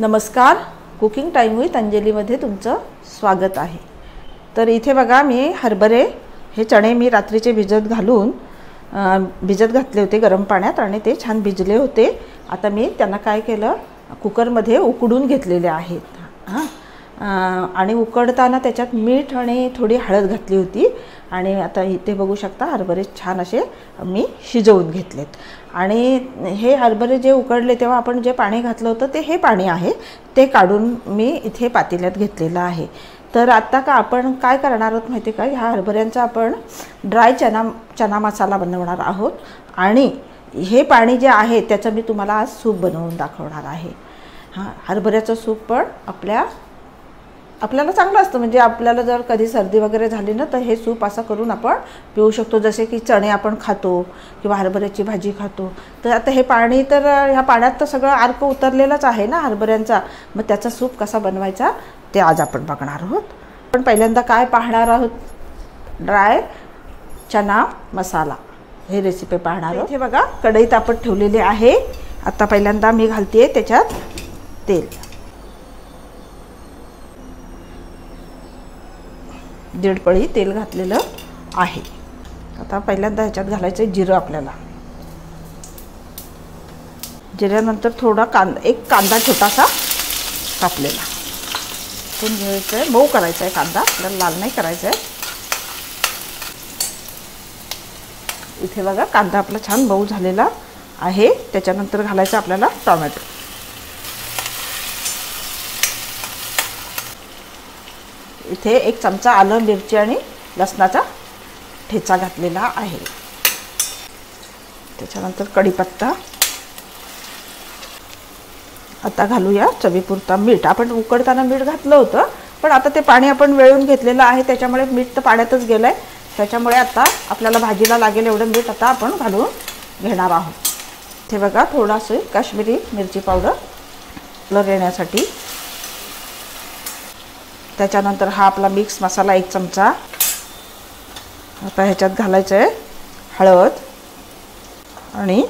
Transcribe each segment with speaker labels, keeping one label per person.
Speaker 1: नमस्कार. Cooking time with अंजलीमध्ये तुमचं स्वागत आहे. तर इथे बघा मी हरभरे हे चणे मी रात्रीचे भिजत घालून भिजत घातले होते गरम पाण्यात आणि ते छान भिजले होते. आता मी त्यांना काय केलं कुकरमध्ये उकडून घेतलेले आहेत. हां. आणि उकडताना त्याच्यात मीठ आणि थोडी हळद घातली होती. आणि आता इथे बघू शकता हरभरे छान असे मी शिजवून घेतलेत. आणि हे हरभरे जे उकडले तेव्हा आपण जे पाणी घातलं होतं ते हे पाणी आहे. ते काढून मी इथे पातेल्यात घेतलेलं आहे. तर आत्ता का आपण काय करणार आहोत माहिती का? ह्या हरभऱ्यांचा आपण ड्राय चना चना मसाला बनवणार आहोत. आणि हे पाणी जे आहे त्याचं मी तुम्हाला आज सूप बनवून दाखवणार आहे. हां हरभऱ्याचं सूप पण आपल्या आपल्याला चांगलं असतं. म्हणजे आपल्याला जर कधी सर्दी वगैरे झाली ना तर हे सूप असं करून आपण पिऊ शकतो. जसे की चणे आपण खातो किंवा हरभऱ्याची भाजी खातो. तर आता हे पाणी तर ह्या पाण्यात तर सगळं अर्क उतरलेलाच आहे ना हरभऱ्यांचा. मग त्याचा सूप कसा बनवायचा ते आज आपण बघणार आहोत. पण पहिल्यांदा काय पाहणार आहोत? ड्राय चना मसाला. हे रेसिपी पाहणार आहोत. हे बघा कढईत आपण ठेवलेले आहे. आता पहिल्यांदा मी घालते त्याच्यात तेल. दीड पळी तेल घातलेलं आहे. आता पहिल्यांदा ह्याच्यात घालायचं आहे जिरं आपल्याला. जिऱ्यानंतर थोडा कांदा एक कांदा छोटासा कापलेला. पण घ्यायचं आहे मऊ करायचा आहे कांदा आपल्याला लाल नाही करायचा आहे इथे बघा कांदा आपला छान मऊ झालेला आहे. त्याच्यानंतर घालायचं आपल्याला टॉमॅटो. इथे एक चमचा आलं मिरची आणि लसणाचा ठेचा घातलेला आहे. त्याच्यानंतर कढीपत्ता. आता घालूया चवीपुरता मीठ. आपण उकडताना मीठ घातलं होतं पण आता ते पाणी आपण वेळून घेतलेलं आहे त्याच्यामुळे मीठ तर पाण्यातच गेलं आहे त्याच्यामुळे आता आपल्याला भाजीला लागेल एवढं मीठ आता आपण घालून घेणार आहोत. ते बघा थोडासे काश्मीरी मिरची पावडर कलर येण्यासाठी त्याच्यानंतर हा आपला मिक्स मसाला एक चमचा. आता ह्याच्यात घालायचं आहे हळद आणि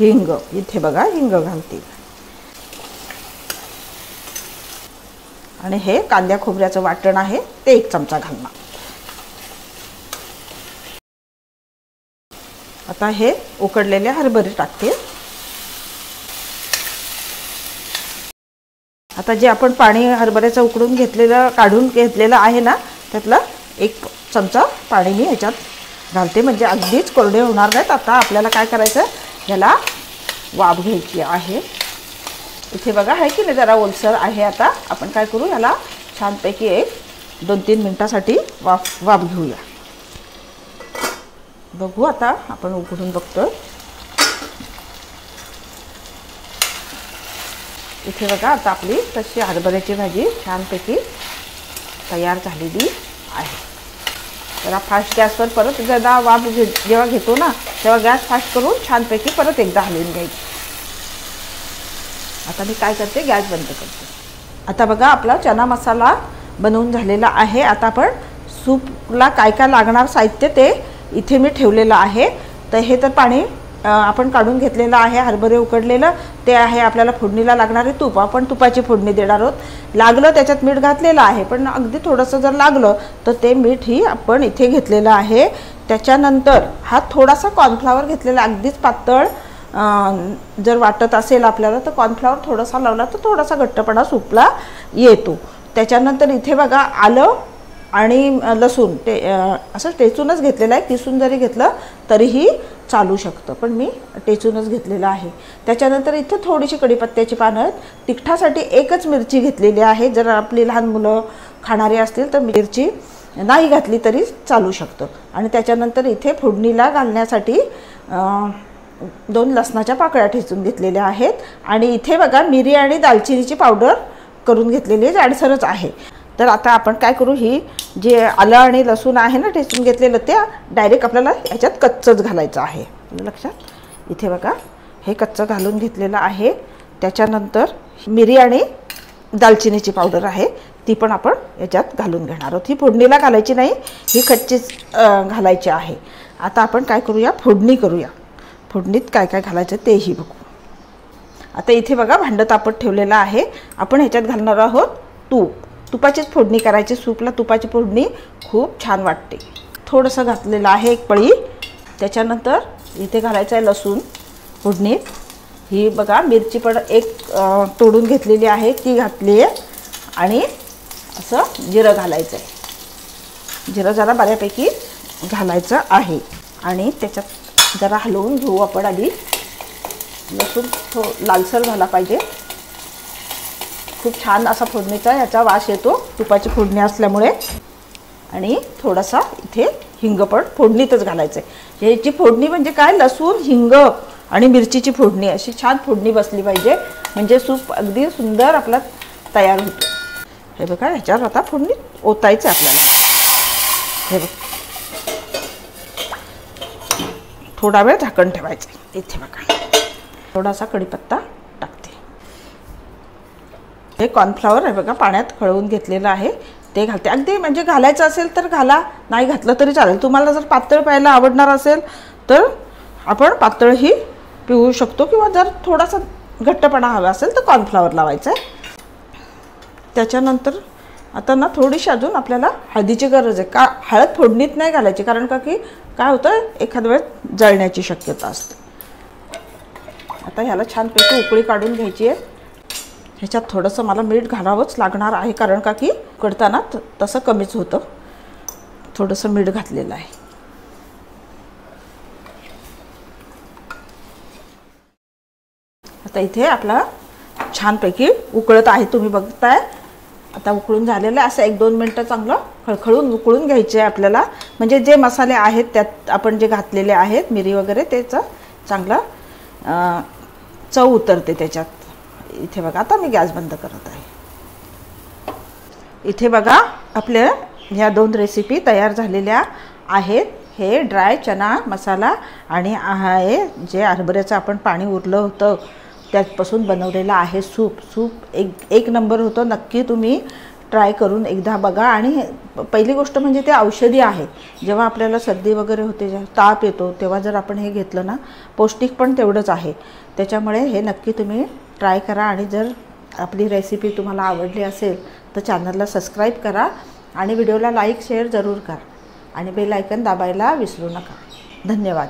Speaker 1: हिंग. इथे बघा हिंग घालतील आणि हे कांद्या खोबऱ्याचं वाटण आहे ते एक चमचा घालणार. आता हे उकडलेले हरभरे टाकते आता जे आपण पाणी हरभऱ्याचं उकडून घेतलेलं काढून घेतलेलं आहे ना त्यातलं एक चमचा पाणी मी ह्याच्यात घालते. म्हणजे अगदीच कोरडे होणार नाहीत. आता आपल्याला काय करायचं ह्याला वाफ घ्यायची आहे. इथे बघा आहे की नाही? जरा ओलसर आहे आता. आपण काय करू ह्याला छानपैकी एक दोन तीन मिनटासाठी वाफ वाफ घेऊया. बघू आता आपण उघडून बघतोय. इथे बघा आता आपली तशी हरभऱ्याची भाजी छानपैकी तयार झालेली आहे. जरा फास्ट गॅसवर परत जरा वाफ घे जेव्हा घेतो ना तेव्हा गॅस फास्ट करून छानपैकी परत एकदा हलवून घ्यायची. आता मी काय करते गॅस बंद करते. आता बघा आपला चना मसाला बनवून झालेला आहे. आता आपण सूपला काय काय लागणार साहित्य ते इथे मी ठेवलेलं आहे. तर हे तर पाणी आपण काढून घेतलेलं आहे हरभरे उकडलेलं ते आहे आपल्याला फोडणीला लागणारे तूप. आपण तुपाची फोडणी देणार आहोत. लागलं त्याच्यात मीठ घातलेलं आहे पण अगदी थोडंसं जर लागलं तर ते मीठ ही आपण इथे घेतलेलं आहे. त्याच्यानंतर हा थोडासा कॉर्नफ्लावर घेतलेला अगदीच पातळ जर वाटत असेल आपल्याला तर कॉर्नफ्लावर थोडासा लावला तर थोडासा घट्टपणा सुपला येतो. त्याच्यानंतर इथे बघा आलं आणि लसूण. ते असं टेचूनच घेतलेलं आहे. किसून जरी घेतलं तरीही चालू शकतं. पण मी टेचूनच घेतलेलं आहे. त्याच्यानंतर इथं थोडीशी कढीपत्त्याची पानं आहेत. तिखटासाठी एकच मिरची घेतलेली आहे. जर आपली लहान मुलं खाणारी असतील तर मिरची नाही घातली तरी चालू शकतं. आणि त्याच्यानंतर इथे फोडणीला घालण्यासाठी दोन लसणाच्या पाकळ्या ठेचून घेतलेल्या आहेत. आणि इथे बघा मिरी आणि दालचिनीची पावडर करून घेतलेली आहे. जाडसरच आहे. तर आता आपण काय करू ही जे आलं आणि लसूण आहे ना ठेचून घेतलेलं ते डायरेक्ट आपल्याला ह्याच्यात कच्चंच घालायचं आहे. म्हणजे लक्षात? इथे बघा हे कच्चं घालून घेतलेलं आहे. त्याच्यानंतर मिरी आणि दालचिनीची पावडर आहे ती पण आपण याच्यात घालून घेणार आहोत. ही फोडणीला घालायची नाही ही कच्चीच घालायची आहे. आता आपण काय करूया फोडणी करूया. फोडणीत काय काय घालायचं तेही बघू. आता इथे बघा भांडं तापत ठेवलेलं आहे. आपण ह्याच्यात घालणार आहोत तूप. तुपाचीच फोडणी करायची सूपला तुपाची फोडणी खूप छान वाटते. थोडंसं घातलेलं आहे एक पळी. त्याच्यानंतर इथे घालायचं आहे लसूण फोडणीत ही बघा मिरची पण एक तोडून घेतलेली आहे ती घातली आहे. आणि असं जिरं घालायचं आहे. जिरं जरा बऱ्यापैकी घालायचं आहे. आणि त्याच्यात जरा हलवून घेऊ आपण आधी. लसूण थो लालसर झाला पाहिजे. खूप छान असा फोडणीचा याचा वास येतो तुपाची फोडणी असल्यामुळे. आणि थोडासा इथे हिंग पण फोडणीतच घालायचं आहे ह्याची फोडणी म्हणजे काय? लसूण हिंग आणि मिरचीची फोडणी अशी छान फोडणी बसली पाहिजे. म्हणजे सूप अगदी सुंदर आपला तयार होतो. हे बघा ह्याच्यावर आता फोडणी ओतायचं आपल्याला. हे बघ. थोडा वेळ झाकण ठेवायचं आहे. इथे बघा. थोडासा कढीपत्ता हे कॉर्नफ्लॉवर आहे बघा पाण्यात खळवून घेतलेलं आहे. ते घालते. अगदी म्हणजे घालायचं असेल तर घाला. नाही घातलं तरी चालेल. तुम्हाला जर पातळ प्यायला आवडणार असेल तर आपण पातळही पिऊ शकतो किंवा जर थोडासा घट्टपणा हवा असेल तर कॉर्नफ्लॉवर लावायचं आहे. त्याच्यानंतर आता ना थोडीशी अजून आपल्याला हळदीची गरज आहे. का हळद फोडणीत नाही घालायची कारण का की काय होतं? एखाद्या वेळेस जळण्याची शक्यता असते. आता ह्याला छानपैकी उकळी काढून घ्यायची आहे. ह्याच्यात थोडंसं मला मीठ घालावंच लागणार आहे कारण का की उकडताना त- तसं कमीच होतं. थोडंसं मीठ घातलेलं आहे. आता इथे आपला छानपैकी उकळत आहे तुम्ही बघताय. आता उकळून झालेलं आहे असं एक दोन मिनटं चांगलं खळखळून उकळून घ्यायचे आहे आपल्याला. म्हणजे जे मसाले आहेत त्यात आपण जे घातलेले आहेत मिरी वगैरे त्याचं चांगलं चव उतरते त्याच्यात. इथे बघा आता मी गॅस बंद करत आहे. इथे बघा आपल्या ह्या दोन रेसिपी तयार झालेल्या आहेत. हे ड्राय चना मसाला आणि आहे जे हरभऱ्याचं आपण पाणी उरलं होतं त्यापासून बनवलेलं आहे सूप. सूप एक एक नंबर होतं. नक्की तुम्ही ट्राय करून एकदा बघा. आणि पहिली गोष्ट म्हणजे ते औषधी आहे. जेव्हा आपल्याला सर्दी वगैरे होते जेव्हा ताप येतो तेव्हा जर आपण हे घेतलं ना पौष्टिक पण तेवढंच आहे. त्याच्यामुळे हे नक्की तुम्ही ट्राय करा आणि जर आपली रेसिपी तुम्हाला आवडली असेल तर चॅनलला सबस्क्राईब करा आणि व्हिडिओला लाईक शेअर जरूर करा आणि बेल आयकन दाबायला विसरू नका. धन्यवाद.